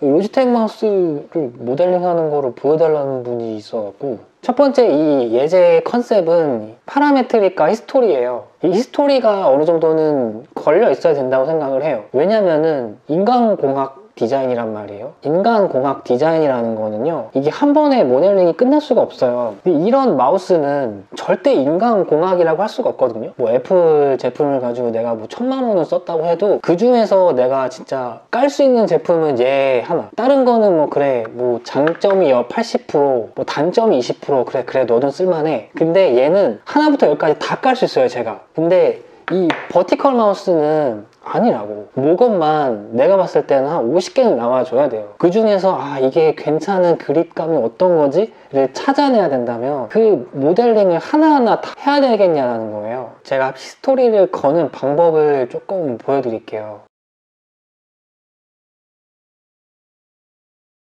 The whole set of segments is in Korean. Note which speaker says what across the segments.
Speaker 1: Logitech 마우스를 모델링하는 거를 보여달라는 분이 있어갖고 첫 번째 이 예제 컨셉은 parametric과 history예요. 이 history가 어느 정도는 걸려 있어야 된다고 생각을 해요. 왜냐면은 인간공학 디자인이란 말이에요. 인간 공학 디자인이라는 거는요 이게 한 번에 모델링이 끝날 수가 없어요. 이런 마우스는 절대 인간 공학이라고 할 수가 없거든요. 뭐 애플 제품을 가지고 내가 뭐 천만 원을 썼다고 해도 그 중에서 내가 진짜 깔 수 있는 제품은 얘 하나. 다른 거는 뭐 그래 뭐 장점이 80%뭐 단점이 20% 그래 그래 너는 쓸만해. 근데 얘는 하나부터 열까지 다 깔 수 있어요 제가. 근데 이 vertical 마우스는 아니라고. mock-up만 내가 봤을 때는 한 50개는 나와줘야 돼요. 그 중에서 아 이게 괜찮은 그립감이 어떤 거지? 를 찾아내야 된다면 그 모델링을 하나하나 다 해야 되겠냐는 거예요. 제가 history를 거는 방법을 조금 보여드릴게요.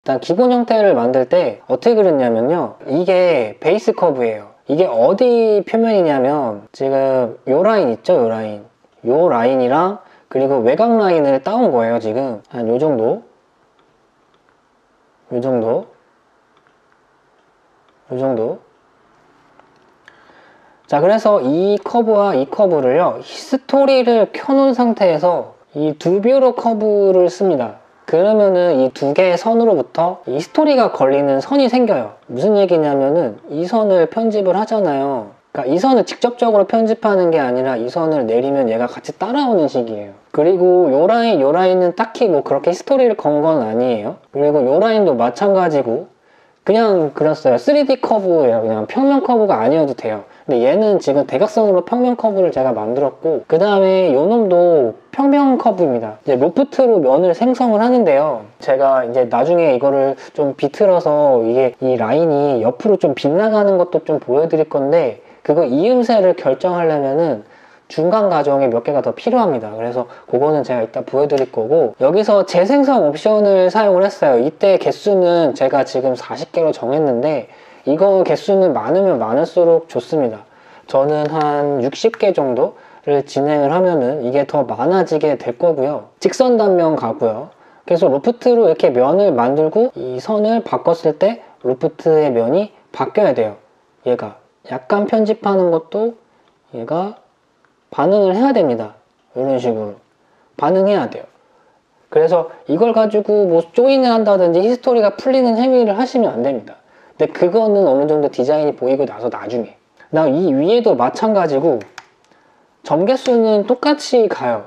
Speaker 1: 일단 기본 형태를 만들 때 어떻게 그렸냐면요. 이게 베이스 커브예요 이게 어디 표면이냐면 지금 요 라인 있죠 요 라인. 요 라인이랑 그리고 외곽 라인을 따온 거예요 지금. 한 요 정도. 요 정도. 요 정도. 자 그래서 이 커브와 이 커브를요 history를 켜놓은 상태에서 이 두 view로 커브를 씁니다 그러면은 이 두 개의 선으로부터 history가 걸리는 선이 생겨요. 무슨 얘기냐면은 이 선을 편집을 하잖아요. 그러니까 이 선을 직접적으로 편집하는 게 아니라 이 선을 내리면 얘가 같이 따라오는 식이에요. 그리고 요 라인 요 라인은 딱히 뭐 그렇게 history를 건 건 아니에요. 그리고 요 라인도 마찬가지고 그냥 그렸어요. 3D 커브예요. 그냥 평면 커브가 아니어도 돼요 근데 얘는 지금 대각선으로 평면 커브를 제가 만들었고 그 다음에 요 놈도 평면 커브입니다. 이제 loft로 면을 생성을 하는데요. 제가 이제 나중에 이거를 좀 비틀어서 이게 이 라인이 옆으로 좀 빗나가는 것도 좀 보여드릴 건데 그거 이음새를 결정하려면은 중간 과정에 몇 개가 더 필요합니다. 그래서 그거는 제가 이따 보여드릴 거고 여기서 재생성 옵션을 사용을 했어요. 이때 개수는 제가 지금 40개로 정했는데 이거 개수는 많으면 많을수록 좋습니다 저는 한 60개 정도를 진행을 하면은 이게 더 많아지게 될 거고요 직선 단면 가고요 그래서 로프트로 이렇게 면을 만들고 이 선을 바꿨을 때 로프트의 면이 바뀌어야 돼요 얘가 약간 편집하는 것도 얘가 반응을 해야 됩니다. 이런 식으로 반응해야 돼요. 그래서 이걸 가지고 뭐 조인을 한다든지 히스토리가 풀리는 행위를 하시면 안 됩니다. 근데 그거는 어느 정도 디자인이 보이고 나서 나중에. 나 이 위에도 마찬가지고 점개수는 똑같이 가요.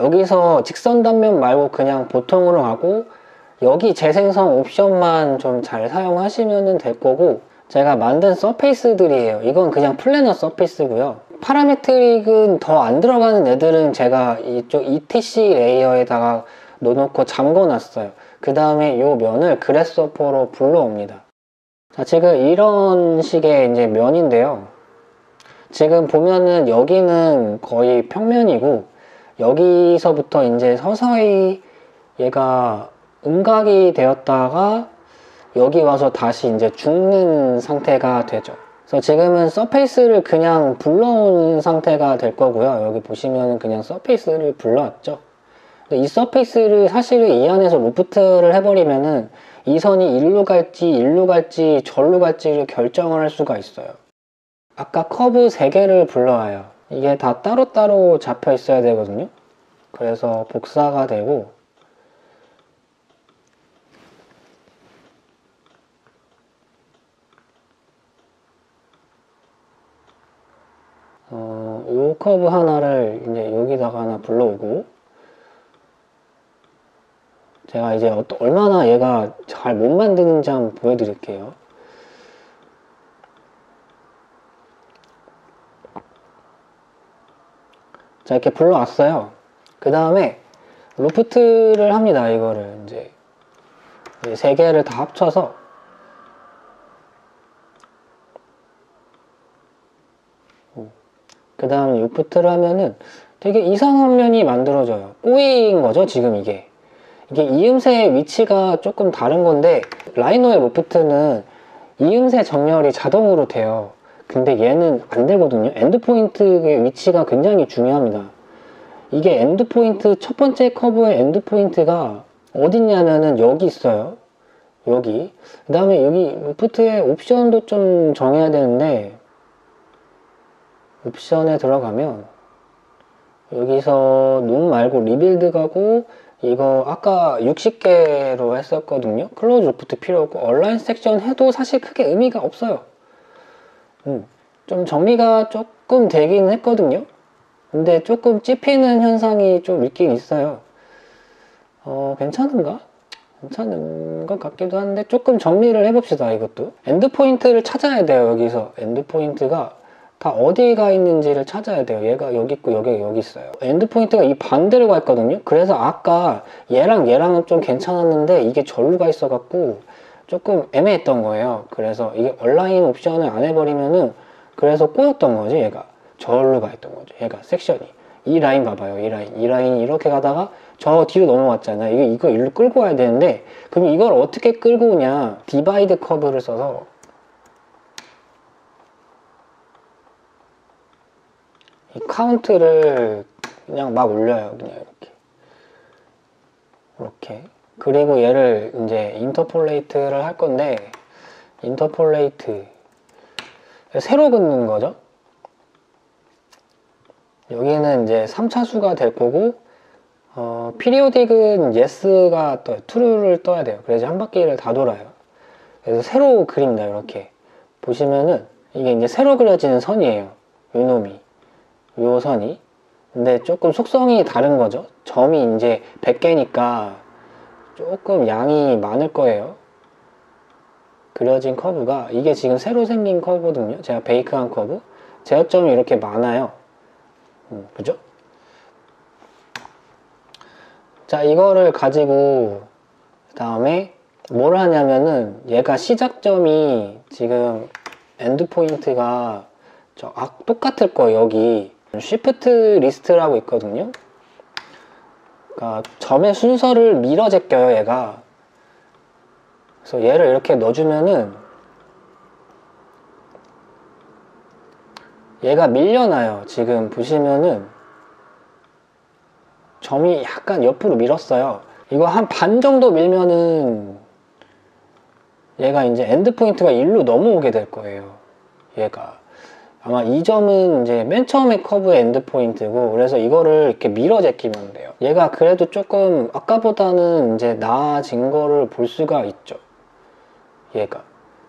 Speaker 1: 여기서 직선 단면 말고 그냥 보통으로 가고 여기 재생성 옵션만 좀 잘 사용하시면 될 거고 제가 만든 surface들이에요. 이건 그냥 planar surface고요. parametric은 더 안 들어가는 애들은 제가 이쪽 ETC layer에다가 넣어놓고 잠궈 놨어요. 그 다음에 이 면을 그래서퍼로 불러옵니다. 자 지금 이런 식의 이제 면인데요. 지금 보면은 여기는 거의 평면이고 여기서부터 이제 서서히 얘가 음각이 되었다가 여기 와서 다시 이제 죽는 상태가 되죠. 그래서 지금은 서페이스를 그냥 불러온 상태가 될 거고요. 여기 보시면 그냥 서페이스를 불러왔죠 이 surface를 사실은 이 안에서 loft를 해버리면은 이 선이 일로 갈지 일로 갈지 절로 갈지를 결정을 할 수가 있어요. 아까 커브 3개를 불러와요. 이게 다 따로따로 잡혀 있어야 되거든요. 그래서 복사가 되고. 어, 요 커브 하나를 이제 여기다가 하나 불러오고 제가 이제 얼마나 얘가 잘 못 만드는지 한번 보여드릴게요. 자 이렇게 불러왔어요. 그 다음에 로프트를 합니다 이거를. 이제 세 개를 다 합쳐서. 그 다음 loft를 하면은 되게 이상한 면이 만들어져요. 꼬인 거죠 지금 이게 이게 이음새의 위치가 조금 다른 건데 라이노의 loft는 이음새 정렬이 자동으로 돼요 근데 얘는 안 되거든요 end point의 위치가 굉장히 중요합니다 이게 end point 첫 번째 커브의 end point가 어딨냐면은 여기 있어요. 여기. 그 다음에 여기 loft의 옵션도 좀 정해야 되는데 옵션에 들어가면 여기서 none 말고 rebuild 가고 이거 아까 60개로 했었거든요. closed loft 필요 없고 align section 해도 사실 크게 의미가 없어요. 음, 좀 정리가 조금 되긴 했거든요. 근데 조금 찝히는 현상이 좀 있긴 있어요. 어, 괜찮은가? 괜찮은 것 같기도 한데 조금 정리를 해봅시다 이것도 end point를 찾아야 돼요 여기서 end point가 다 어디가 있는지를 찾아야 돼요. 얘가 여기 있고 여기가 여기 있어요. end point가 이 반대로 가 있거든요. 그래서 아까 얘랑 얘랑은 좀 괜찮았는데 이게 절로 가 있어 갖고 조금 애매했던 거예요. 그래서 이게 align 옵션을 안 해버리면은 그래서 꼬였던 거지 얘가. 절로 가 있던 거죠 얘가 섹션이. 이 라인 봐봐요 이 라인. 이 라인이 이렇게 가다가 저 뒤로 넘어갔잖아요. 이거 이거 일로 끌고 와야 되는데 그럼 이걸 어떻게 끌고 오냐? divide curve를 써서 이 count를 그냥 막 올려요 그냥 이렇게 이렇게 그리고 얘를 이제 interpolate를 할 건데 interpolate 새로 긋는 거죠 여기는 이제 3차수가 될 거고 어, periodic은 yes가 떠요. true를 떠야 돼요. 그래서 한 바퀴를 다 돌아요. 그래서 새로 그립니다. 이렇게 보시면은 이게 이제 새로 그려지는 선이에요. 요 놈이 요 선이 근데 조금 속성이 다른 거죠. 점이 이제 100개니까 조금 양이 많을 거예요. 그려진 커브가 이게 지금 새로 생긴 커브거든요. 제가 베이크한 커브 제어점이 이렇게 많아요. 음, 그죠? 자 이거를 가지고 그 다음에 뭘 하냐면은 얘가 시작점이 지금 end point가 저 아, 똑같을 거예요 여기 shift list라고 있거든요 그러니까 점의 순서를 밀어 제껴요 얘가 그래서 얘를 이렇게 넣어주면은 얘가 밀려나요 지금 보시면은 점이 약간 옆으로 밀었어요. 이거 한 반 정도 밀면은 얘가 이제 end point가 일로 넘어오게 될 거예요. 얘가. 아마 이 점은 이제 맨 처음에 커브의 end point고 그래서 이거를 이렇게 밀어 제끼면 돼요. 얘가 그래도 조금 아까보다는 이제 나아진 거를 볼 수가 있죠. 얘가.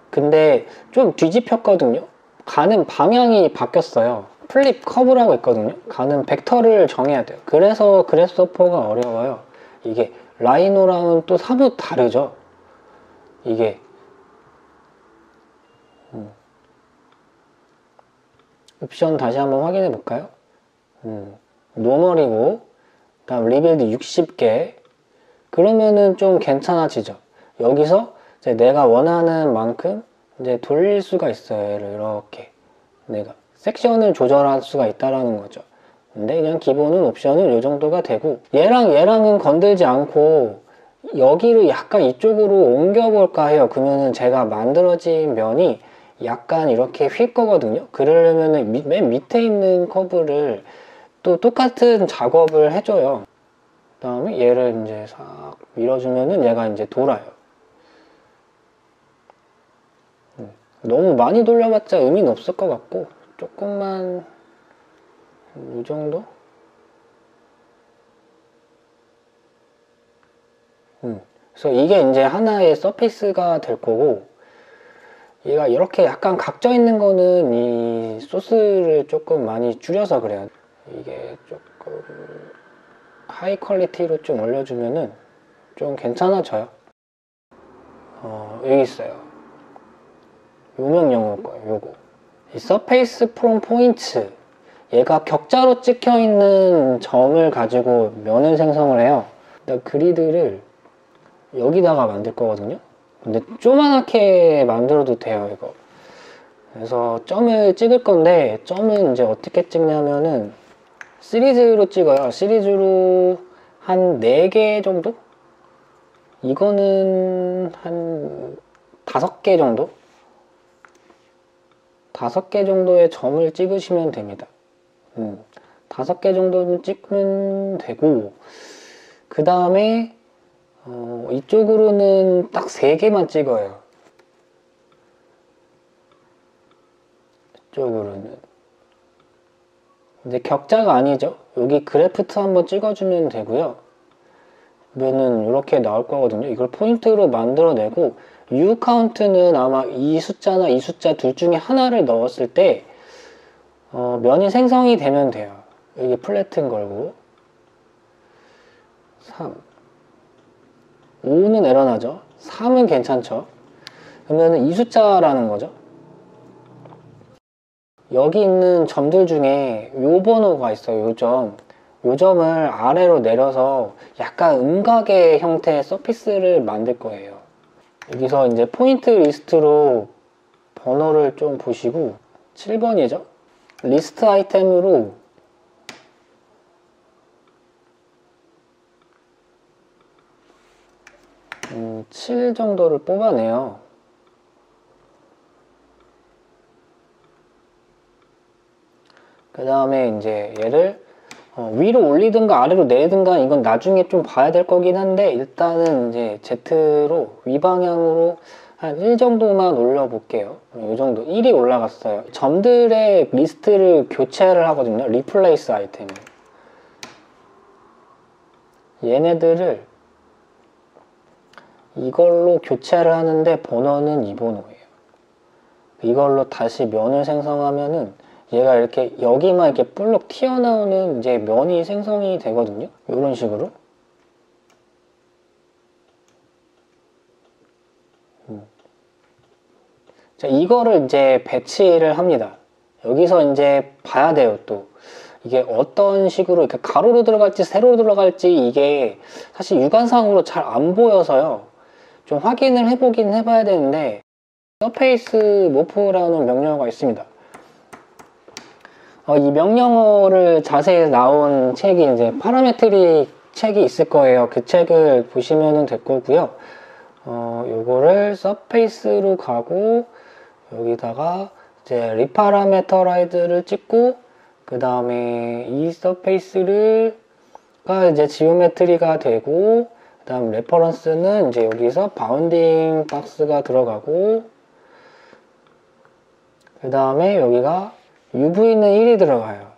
Speaker 1: 근데 좀 뒤집혔거든요. 가는 방향이 바뀌었어요. flip curve라고 있거든요. 가는 벡터를 정해야 돼요. 그래서 그래스호퍼가 어려워요. 이게 라이노랑은 또 사뭇 다르죠. 이게 옵션 다시 한번 확인해 볼까요? 음. normal이고 다음 rebuild 60개 그러면은 좀 괜찮아지죠. 여기서 내가 원하는 만큼 이제 돌릴 수가 있어요. 이렇게 내가 섹션을 조절할 수가 있다라는 거죠. 근데 그냥 기본은 옵션은 이 정도가 되고 얘랑 얘랑은 건들지 않고 여기를 약간 이쪽으로 옮겨볼까 해요. 그러면은 제가 만들어진 면이 약간 이렇게 휠 거거든요. 그러려면은 맨 밑에 있는 커브를 또 똑같은 작업을 해줘요. 그 다음에 얘를 이제 싹 밀어주면은 얘가 이제 돌아요. 음, 너무 많이 돌려봤자 의미는 없을 것 같고 조금만 이 정도? 음. 그래서 이게 이제 하나의 surface가 될 거고 얘가 이렇게 약간 각져 있는 거는 이 소스를 조금 많이 줄여서 그래요. 이게 조금 high quality로 좀 올려주면은 좀 괜찮아져요. 어, 여기 있어요. 요명 영어 거예요 요거. 이 서페이스 프롬 포인트 얘가 격자로 찍혀 있는 점을 가지고 면을 생성을 해요. 그리드를 여기다가 만들 거거든요 근데 조그맣게 만들어도 돼요 이거 그래서 점을 찍을 건데 점은 이제 어떻게 찍냐면은 시리즈로 찍어요 시리즈로 한 4개 정도? 이거는 한 5개 정도? 다섯 개 정도의 점을 찍으시면 됩니다. 음, 다섯 개 정도는 찍으면 되고 그 다음에 어, 이쪽으로는 딱세 개만 찍어요. 이쪽으로는 이제 격자가 아니죠. 여기 그래프트 한번 찍어주면 되고요. 그러면은 이렇게 나올 거거든요. 이걸 포인트로 만들어내고 U count는 아마 이 숫자나 이 숫자 둘 중에 하나를 넣었을 때 어, 면이 생성이 되면 돼요. 여기 flatten 걸고 3 5는 에러나죠. 3은 괜찮죠. 그러면 이 숫자라는 거죠. 여기 있는 점들 중에 요 번호가 있어요. 요 점. 요 점을 아래로 내려서 약간 음각의 형태의 surface를 만들 거예요. 여기서 이제 point list로 번호를 좀 보시고 7번이죠. list item으로 음, 7 정도를 뽑아내요. 그 다음에 이제 얘를 어, 위로 올리든가 아래로 내리든가 이건 나중에 좀 봐야 될 거긴 한데 일단은 이제 Z로 위방향으로 한 1 정도만 올려볼게요. 이 정도 1이 올라갔어요. 점들의 리스트를 교체를 하거든요. replace item. 얘네들을 이걸로 교체를 하는데 번호는 이 번호예요. 이걸로 다시 면을 생성하면은 얘가 이렇게 여기만 이렇게 볼록 튀어나오는 이제 면이 생성이 되거든요. 이런 식으로. 음. 자, 이거를 이제 배치를 합니다. 여기서 이제 봐야 돼요, 또. 이게 어떤 식으로 이렇게 가로로 들어갈지 세로로 들어갈지 이게 사실 육안상으로 잘 안 보여서요. 좀 확인을 해보긴 해봐야 되는데 surface morph라는 명령어가 있습니다. 어, 이 명령어를 자세히 나온 책이 이제 parametric 책이 있을 거예요. 그 책을 보시면 될 거고요. 어, 요거를 surface로 가고 여기다가 이제 reparameterize를 찍고 그 다음에 이 surface를 가 이제 geometry가 되고 그 다음 reference는 이제 여기서 bounding box가 들어가고 그 다음에 여기가 UV는 1이 들어가요.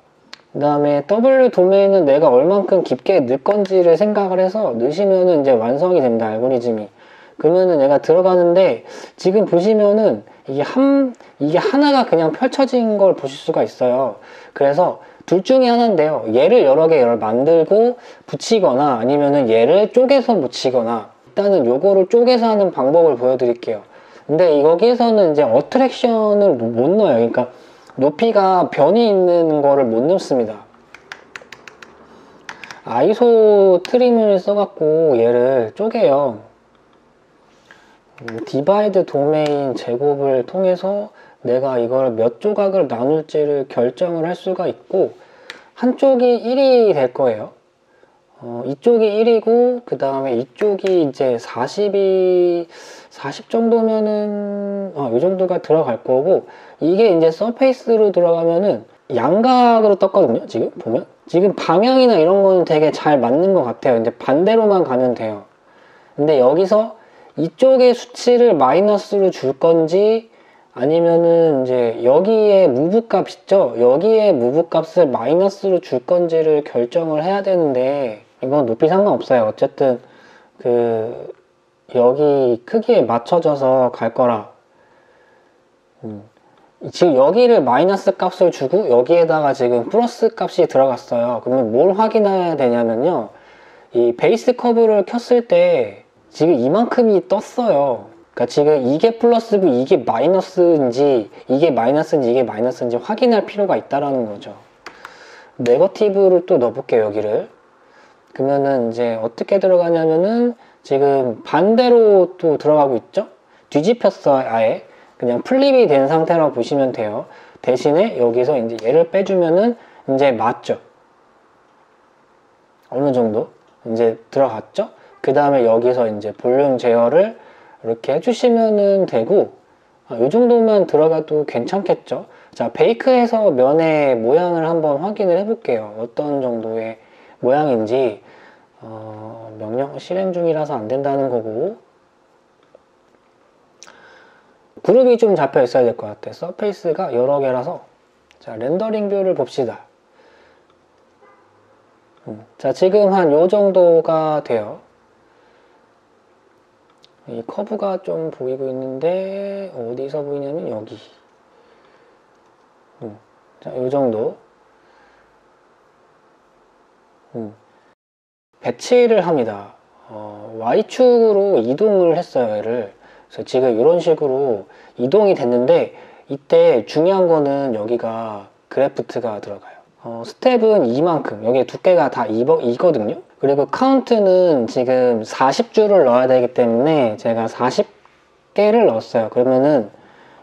Speaker 1: 그 다음에 W 도메인은 내가 얼만큼 깊게 넣을 건지를 생각을 해서 넣으시면은 이제 완성이 됩니다 알고리즘이. 그러면은 얘가 들어가는데 지금 보시면은 이게 한 이게 하나가 그냥 펼쳐진 걸 보실 수가 있어요 그래서 둘 중에 하나인데요. 얘를 여러 개 만들고 붙이거나 아니면은 얘를 쪼개서 붙이거나 일단은 요거를 쪼개서 하는 방법을 보여드릴게요. 근데 여기에서는 이제 attraction을 못 넣어요. 그러니까 높이가 변이 있는 거를 못 넣습니다. isotrim을 써갖고 얘를 쪼개요. divide domain 제곱을 통해서 내가 이걸 몇 조각을 나눌지를 결정을 할 수가 있고 한쪽이 1이 될 거예요. 어, 이쪽이 1이고 그 다음에 이쪽이 이제 40이 40 정도면은 어, 이 정도가 들어갈 거고 이게 이제 서페이스로 들어가면은 양각으로 떴거든요. 지금 보면 지금 방향이나 이런 거는 되게 잘 맞는 것 같아요. 이제 반대로만 가면 돼요. 근데 여기서 이쪽의 수치를 마이너스로 줄 건지 아니면은 이제 여기에 무브 값 있죠? 여기에 무브 값을 마이너스로 줄 건지를 결정을 해야 되는데 이건 높이 상관없어요. 어쨌든 그 여기 크기에 맞춰져서 갈 거라 음. 지금 여기를 마이너스 값을 주고 여기에다가 지금 플러스 값이 들어갔어요. 그러면 뭘 확인해야 되냐면요. 이 베이스 커브를 켰을 때 지금 이만큼이 떴어요. 그러니까 지금 이게 플러스고 이게 마이너스인지 이게 마이너스인지 이게 마이너스인지 확인할 필요가 있다라는 거죠. negative를 또 넣어볼게요 여기를. 그러면은 이제 어떻게 들어가냐면은 지금 반대로 또 들어가고 있죠? 뒤집혔어 아예. 그냥 flip이 된 상태라고 보시면 돼요. 대신에 여기서 이제 얘를 빼주면은 이제 맞죠? 어느 정도? 이제 들어갔죠? 그 다음에 여기서 이제 볼륨 제어를 이렇게 해주시면 되고 아, 이 정도만 들어가도 괜찮겠죠 자, 베이크해서 면의 모양을 한번 확인을 해볼게요. 어떤 정도의 모양인지 어, 명령 실행 중이라서 안 된다는 거고 그룹이 좀 잡혀 있어야 될 것 같아. 서페이스가 여러 개라서 자 rendering view를 봅시다. 음, 자 지금 한 요 정도가 돼요. 이 커브가 좀 보이고 있는데 어디서 보이냐면 여기. 음, 자, 요 정도. 음. 배치를 합니다. 어, Y축으로 이동을 했어요, 얘를. 그래서 지금 이런 식으로 이동이 됐는데, 이때 중요한 거는 여기가 graft가 들어가요. 어, 스텝은 이만큼, 여기 두께가 다 2, 이거든요. 그리고 카운트는 지금 40줄을 넣어야 되기 때문에 제가 40개를 넣었어요. 그러면은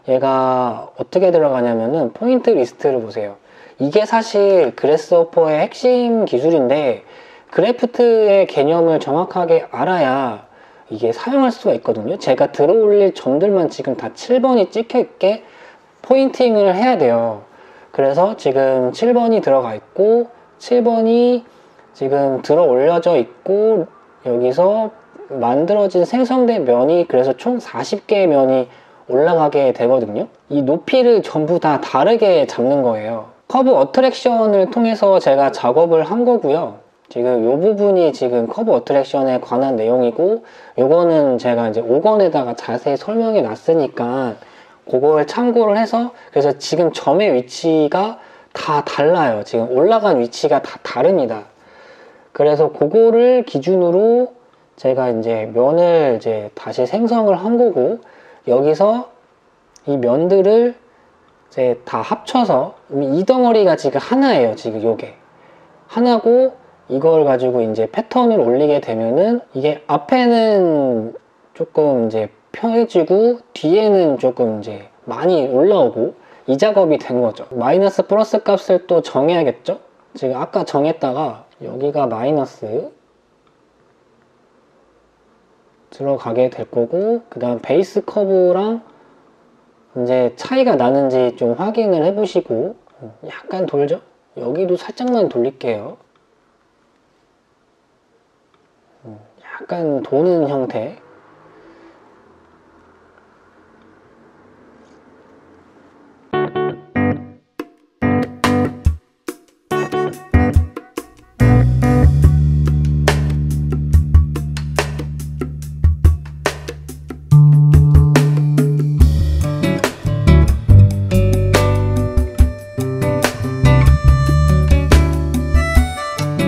Speaker 1: 얘가 어떻게 들어가냐면은 포인트 리스트를 보세요. 이게 사실 Grasshopper의 핵심 기술인데 graft의 개념을 정확하게 알아야 이게 사용할 수가 있거든요. 제가 들어올릴 점들만 지금 다 7번이 찍혀 있게 포인팅을 해야 돼요. 그래서 지금 7번이 들어가 있고 7번이 지금 들어 올려져 있고 여기서 만들어진 생성된 면이 그래서 총 40개의 면이 올라가게 되거든요. 이 높이를 전부 다 다르게 잡는 거예요. 커브 어트랙션을 통해서 제가 작업을 한 거고요. 지금 이 부분이 지금 커브 어트랙션에 관한 내용이고 요거는 제가 이제 5권에다가 자세히 설명해 놨으니까 그걸 참고를 해서 그래서 지금 점의 위치가 다 달라요. 지금 올라간 위치가 다 다릅니다. 그래서 그거를 기준으로 제가 이제 면을 이제 다시 생성을 한 거고 여기서 이 면들을 이제 다 합쳐서 이 덩어리가 지금 하나예요. 지금 요게 하나고 이걸 가지고 이제 패턴을 올리게 되면은 이게 앞에는 조금 이제 편해지고 뒤에는 조금 이제 많이 올라오고 이 작업이 된 거죠. 마이너스 플러스 값을 또 정해야겠죠? 지금 아까 정했다가 여기가 마이너스 들어가게 될 거고 그 다음 베이스 커브랑 이제 차이가 나는지 좀 확인을 해 보시고 약간 돌죠? 여기도 살짝만 돌릴게요 약간 도는 형태